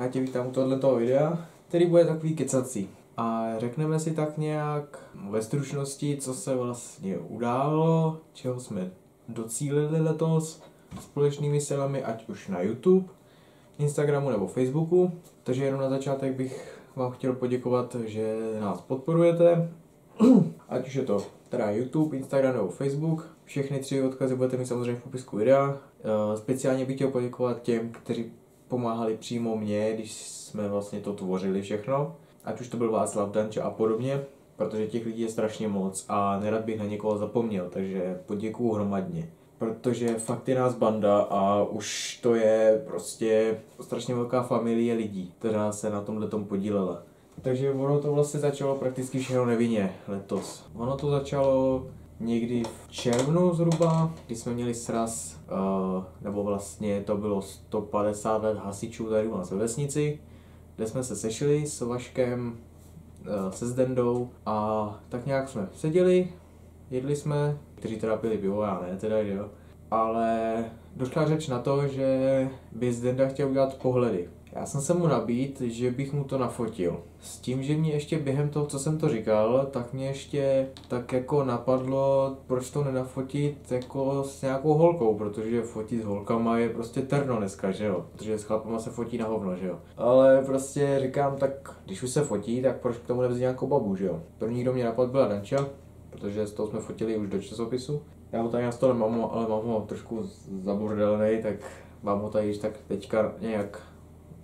já tě vítám u tohoto videa, který bude takový kecací. A řekneme si tak nějak ve stručnosti, co se vlastně událo, čeho jsme docílili letos společnými silami, ať už na YouTube, Instagramu nebo Facebooku. Takže jenom na začátek bych vám chtěl poděkovat, že nás podporujete, ať už je to teda YouTube, Instagram nebo Facebook. Všechny tři odkazy budete mít samozřejmě v popisku videa. Eh, speciálně bych chtěl poděkovat těm, kteří pomáhali přímo mě, když jsme vlastně to tvořili všechno. Ať už to byl Václav Danča a podobně, protože těch lidí je strašně moc a nerad bych na někoho zapomněl, takže poděkuju hromadně. Protože fakt je nás banda a už to je prostě strašně velká familie lidí, která se na tomhle tom podílela. Takže ono to vlastně začalo prakticky všechno nevinně letos. Ono to začalo někdy v červnu zhruba, kdy jsme měli sraz, uh, nebo vlastně to bylo 150 let hasičů tady u nás ve vesnici, kde jsme se sešli s Vaškem, uh, se Zdendou a tak nějak jsme seděli, jedli jsme, kteří teda pili pivo, já ne teda, jo. Ale došla řeč na to, že by Zdenda chtěl udělat pohledy já jsem se mu nabít, že bych mu to nafotil. S tím, že mě ještě během toho, co jsem to říkal, tak mě ještě tak jako napadlo, proč to nenafotit jako s nějakou holkou, protože fotit s holkama je prostě terno dneska, že jo? Protože s chlapama se fotí na hovno, že jo? Ale prostě říkám, tak když už se fotí, tak proč k tomu nevzít nějakou babu, že jo? První, kdo mě napadl, byla Danča, protože z toho jsme fotili už do časopisu. Já ho tady na stole mám, ale mám ho trošku zabordelený, tak mám ho tady tak teďka nějak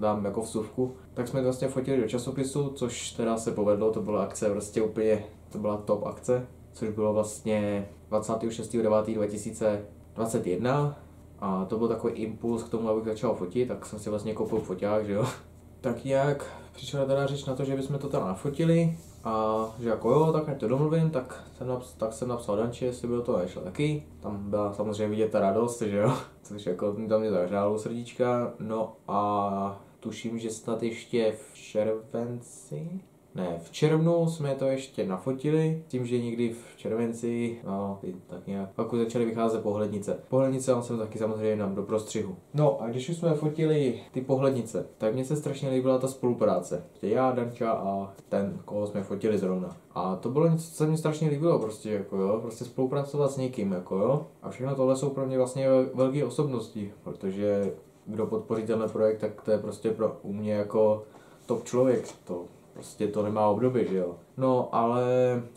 dám jako vsuvku, tak jsme vlastně fotili do časopisu, což teda se povedlo, to byla akce prostě úplně, to byla top akce, což bylo vlastně 26.9.2021 a to byl takový impuls k tomu, abych začal fotit, tak jsem si vlastně koupil foťák, že jo. Tak nějak přišla teda řeč na to, že bychom to tam nafotili a že jako jo, tak ať to domluvím, tak jsem, naps, tak jsem napsal Danči, jestli by do toho nešlo taky. Tam byla samozřejmě vidět ta radost, že jo, což jako tam mě zahřálo srdíčka. No a tuším, že snad ještě v červenci, ne, v červnu jsme to ještě nafotili, tím, že někdy v červenci, no, tak nějak, pak už začaly vycházet pohlednice. Pohlednice on jsem taky samozřejmě nám do prostřihu. No a když už jsme fotili ty pohlednice, tak mně se strašně líbila ta spolupráce. Já, Danča a ten, koho jsme fotili zrovna. A to bylo něco, co se mi strašně líbilo, prostě jako jo, prostě spolupracovat s někým, jako jo. A všechno tohle jsou pro mě vlastně velké osobnosti, protože kdo podpoří tenhle projekt, tak to je prostě pro u mě jako top člověk. To prostě to nemá období, že jo. No, ale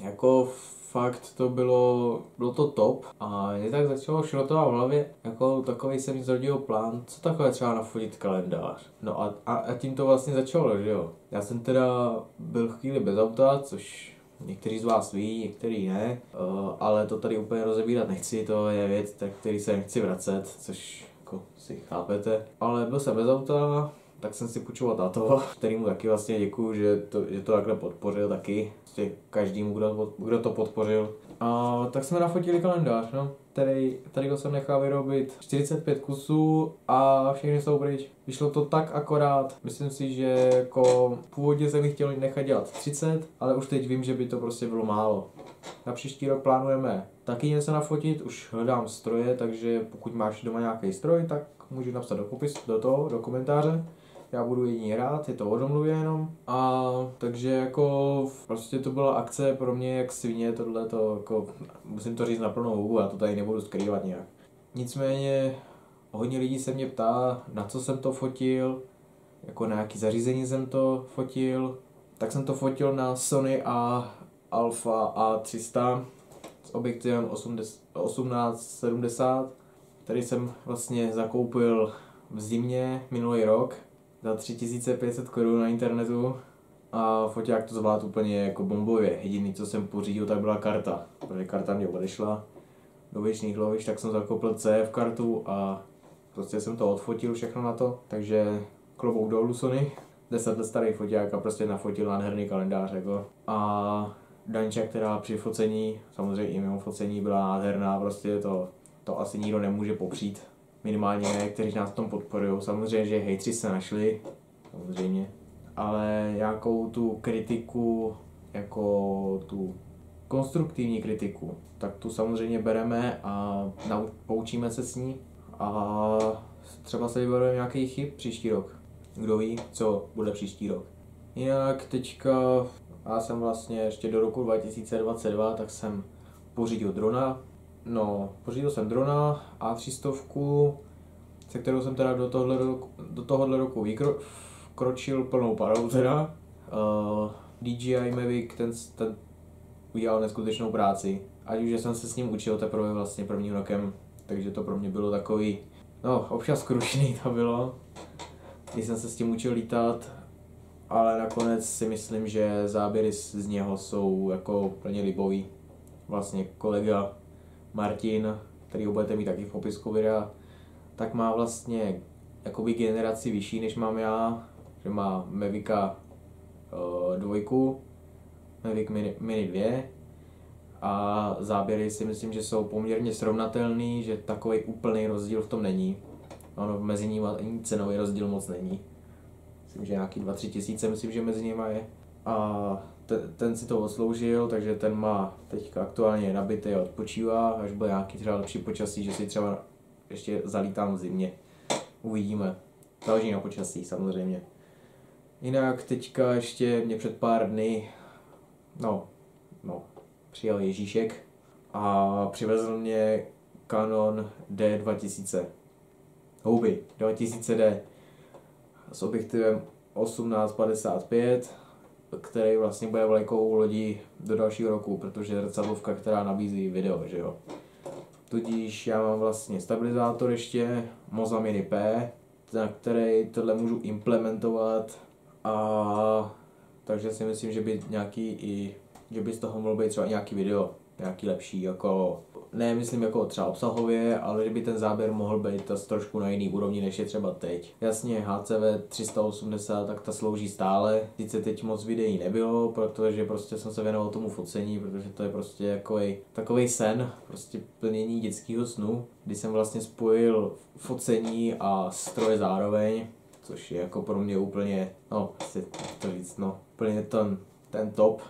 jako fakt to bylo, bylo to top a mě tak začalo šrotovat v hlavě, jako takový jsem zrodil plán, co takové třeba nafotit kalendář. No a, a, a tím to vlastně začalo, že jo. Já jsem teda byl chvíli bez auta, což někteří z vás ví, někteří ne, uh, ale to tady úplně rozebírat nechci, to je věc, tak který se nechci vracet, což jako si chápete. Ale byl jsem bez auta, tak jsem si půjčoval táto, kterýmu taky vlastně děkuju, že to, že to takhle podpořil taky. Prostě každému, kdo, kdo to podpořil. A tak jsme nafotili kalendář, no. Který, tady jsem nechal vyrobit 45 kusů a všechny jsou pryč. Vyšlo to tak akorát, myslím si, že jako původně jsem jich chtěl nechat dělat 30, ale už teď vím, že by to prostě bylo málo. Na příští rok plánujeme taky něco nafotit, už hledám stroje, takže pokud máš doma nějaký stroj, tak můžeš napsat do, popis, do toho, do komentáře. Já budu jediný rád, je to o domluvě jenom. A takže jako prostě to byla akce pro mě jak svině, tohle to jako, musím to říct na plnou hubu, já to tady nebudu skrývat nějak. Nicméně hodně lidí se mě ptá, na co jsem to fotil, jako na jaký zařízení jsem to fotil. Tak jsem to fotil na Sony A Alpha A300 s objektivem 1870, který jsem vlastně zakoupil v zimě minulý rok za 3500 korun na internetu a foťák to zvládl úplně jako bombově. Jediný, co jsem pořídil, tak byla karta, protože karta mě odešla do věčných loviš, tak jsem zakoupil CF kartu a prostě jsem to odfotil všechno na to, takže klobouk dolů Sony, 10 let starý foťák a prostě nafotil nádherný kalendář jako. A Danča, která při focení, samozřejmě i mimo focení byla nádherná, prostě to, to asi nikdo nemůže popřít. Minimálně ne, kteří nás v tom podporují. Samozřejmě, že hejtři se našli, samozřejmě, ale nějakou tu kritiku, jako tu konstruktivní kritiku, tak tu samozřejmě bereme a poučíme se s ní a třeba se vybereme nějaký chyb příští rok. kdo ví, co bude příští rok. Jinak teďka, já jsem vlastně ještě do roku 2022, tak jsem pořídil drona. No, pořídil jsem drona A300, se kterou jsem teda do tohohle roku, do tohohle roku vykročil plnou parou teda. Uh, DJI Mavic, ten, ten udělal neskutečnou práci. Ať už jsem se s ním učil teprve vlastně prvním rokem, takže to pro mě bylo takový, no občas krušný to bylo, když jsem se s tím učil lítat, ale nakonec si myslím, že záběry z, z něho jsou jako plně libový. Vlastně kolega Martin, který ho budete mít taky v popisku videa, tak má vlastně jakoby generaci vyšší než mám já, že má Mavica uh, dvojku, Mavic Mini, Mini 2 a záběry si myslím, že jsou poměrně srovnatelný, že takový úplný rozdíl v tom není. Ono mezi nimi ani cenový rozdíl moc není. Myslím, že nějaký 2-3 tisíce, myslím, že mezi nimi je. A ten, ten si to odsloužil, takže ten má teďka aktuálně nabitý a odpočívá, až bude nějaký třeba lepší počasí, že si třeba ještě zalítám v zimě. Uvidíme. Záleží na počasí samozřejmě. Jinak teďka ještě mě před pár dny, no, no, přijel Ježíšek a přivezl mě Canon D2000. Houby 2000D s objektivem 1855, který vlastně bude vlajkovou lodí do dalšího roku, protože je zrcadlovka, která nabízí video, že jo. Tudíž já mám vlastně stabilizátor ještě, Moza Mini P, na který tohle můžu implementovat a takže si myslím, že by nějaký i, že by z toho mohlo být třeba nějaký video, nějaký lepší, jako ne myslím jako třeba obsahově, ale že by ten záběr mohl být trošku na jiný úrovni, než je třeba teď. Jasně, HCV 380, tak ta slouží stále. Sice teď moc videí nebylo, protože prostě jsem se věnoval tomu focení, protože to je prostě jako takový sen, prostě plnění dětského snu, kdy jsem vlastně spojil focení a stroje zároveň, což je jako pro mě úplně, no, asi to říct, no, úplně ten, ten top,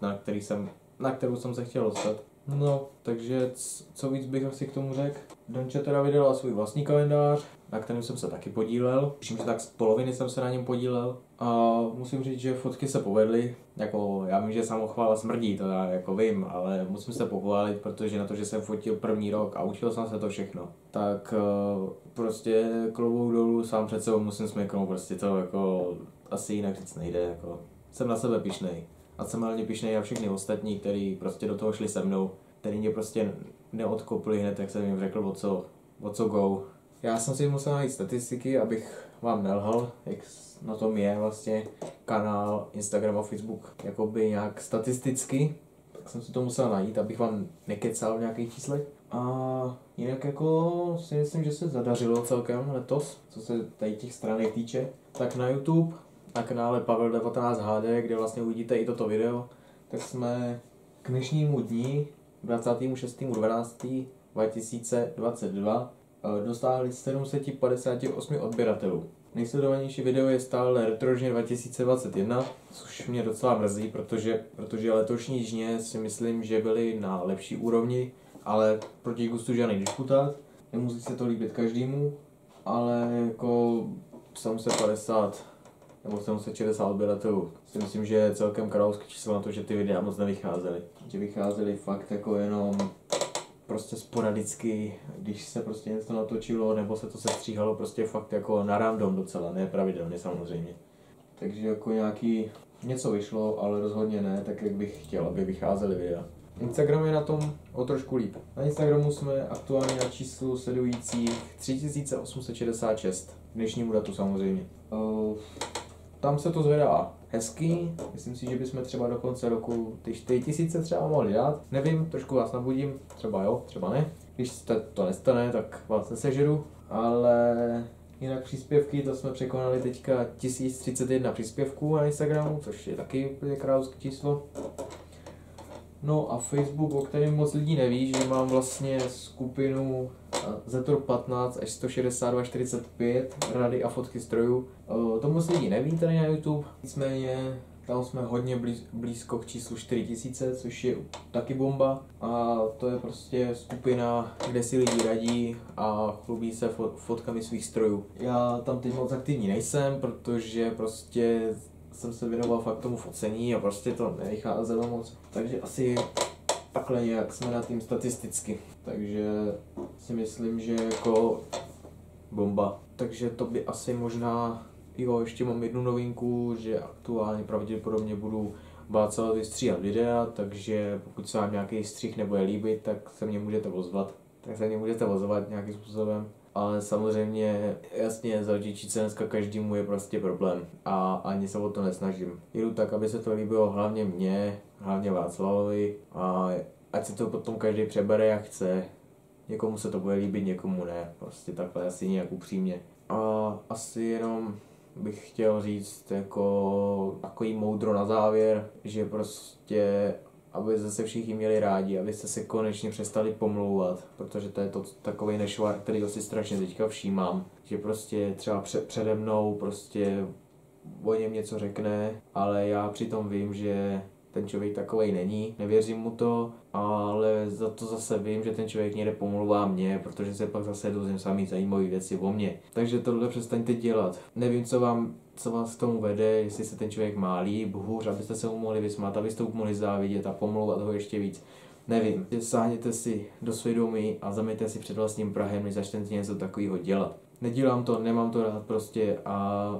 na který jsem, na kterou jsem se chtěl dostat. No, takže co víc bych asi k tomu řekl. Donče teda vydala svůj vlastní kalendář, na kterém jsem se taky podílel. Myslím, že tak z poloviny jsem se na něm podílel. A musím říct, že fotky se povedly. Jako, já vím, že samochvála smrdí, to já jako vím, ale musím se pochválit, protože na to, že jsem fotil první rok a učil jsem se to všechno, tak uh, prostě kloubou dolů sám před sebou musím smeknout, prostě to jako asi jinak říct nejde, jako jsem na sebe pišnej a jsem hlavně pišnej na všechny ostatní, kteří prostě do toho šli se mnou, který mě prostě neodkopli hned, jak jsem jim řekl, o co, o co go. Já jsem si musel najít statistiky, abych vám nelhal, jak na tom je vlastně kanál Instagram a Facebook jakoby nějak statisticky, tak jsem si to musel najít, abych vám nekecal v nějakých číslech. A jinak jako si myslím, že se zadařilo celkem letos, co se tady těch stránek týče. Tak na YouTube na kanále Pavel 19 HD, kde vlastně uvidíte i toto video, tak jsme k dnešnímu dní 26.12.2022 eh, dostáhli 758 odběratelů. Nejsledovanější video je stále Retrožně 2021, což mě docela mrzí, protože, protože letošní žně si myslím, že byly na lepší úrovni, ale proti gustu žádný disputát. Nemusí se to líbit každému, ale jako 750 nebo 760 odběratelů. Si myslím, že je celkem královské číslo na to, že ty videa moc nevycházely. Že vycházely fakt jako jenom prostě sporadicky, když se prostě něco natočilo, nebo se to sestříhalo prostě fakt jako na random docela, ne pravidelně samozřejmě. Takže jako nějaký, něco vyšlo, ale rozhodně ne, tak jak bych chtěl, aby vycházely videa. Instagram je na tom o trošku líp. Na Instagramu jsme aktuálně na číslu sledujících 3866, dnešnímu datu samozřejmě. Uh, tam se to zvedá hezky, myslím si, že bychom třeba do konce roku ty 4000 třeba mohli dát. Nevím, trošku vás nabudím, třeba jo, třeba ne. Když se to nestane, tak vás nesežeru, ale jinak příspěvky, to jsme překonali teďka 1031 příspěvků na Instagramu, což je taky úplně královské číslo. No a Facebook, o kterém moc lidí neví, že mám vlastně skupinu Zetor 15 až 162 45 rady a fotky strojů. To moc lidí neví tady na YouTube, nicméně tam jsme hodně blíz, blízko k číslu 4000, což je taky bomba. A to je prostě skupina, kde si lidi radí a chlubí se fotkami svých strojů. Já tam teď moc aktivní nejsem, protože prostě jsem se věnoval fakt tomu focení a prostě to nevycházelo moc. Takže asi takhle nějak jsme na tím statisticky. Takže si myslím, že jako bomba. Takže to by asi možná, jo, ještě mám jednu novinku, že aktuálně pravděpodobně budu Václav vystříhat videa, takže pokud se vám nějaký střih nebude líbit, tak se mě můžete ozvat. Tak se mě můžete ozvat nějakým způsobem. Ale samozřejmě, jasně, zaučit se dneska každému je prostě problém a ani se o to nesnažím. Jdu tak, aby se to líbilo hlavně mně, hlavně Václavovi a ať si to potom každý přebere jak chce. Někomu se to bude líbit, někomu ne. Prostě takhle asi nějak upřímně. A asi jenom bych chtěl říct jako takový moudro na závěr, že prostě aby zase všichni měli rádi, abyste se konečně přestali pomlouvat, protože to je to takový nešvar, který si strašně teďka všímám, že prostě třeba před, přede mnou prostě o něm něco řekne, ale já přitom vím, že ten člověk takový není, nevěřím mu to, ale za to zase vím, že ten člověk někde pomluvá mě, protože se pak zase dozvím samý zajímavé věci o mě. Takže tohle přestaňte dělat. Nevím, co vám co vás k tomu vede, jestli se ten člověk má líp, hůř, abyste se mu mohli vysmát, abyste mu mohli závidět a pomlouvat ho ještě víc. Nevím, sáhněte si do svědomí a zamejte si před vlastním Prahem, než začnete něco takového dělat. Nedělám to, nemám to rád prostě a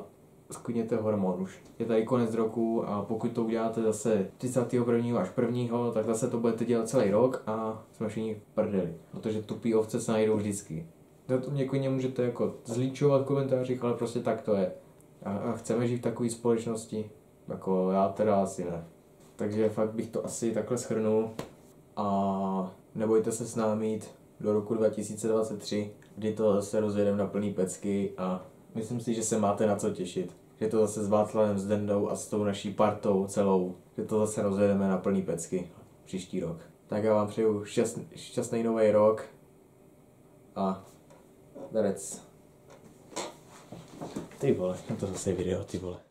skutněte hormon už. Je tady konec roku a pokud to uděláte zase 31. až 1. tak zase to budete dělat celý rok a jsme všichni prdeli. Protože tupý ovce se najdou vždycky. Za to někoně můžete jako zlíčovat v komentářích, ale prostě tak to je. A, a chceme žít v takové společnosti? Jako já teda asi ne. Takže fakt bych to asi takhle schrnul a nebojte se s námi jít do roku 2023, kdy to zase rozjedeme na plný pecky a myslím si, že se máte na co těšit. Že to zase s Václavem Zdendou a s tou naší partou celou, že to zase rozjedeme na plný pecky příští rok. Tak já vám přeju šťastný, šťastný nový rok a darec. Ty vole, to zase video, ty vole.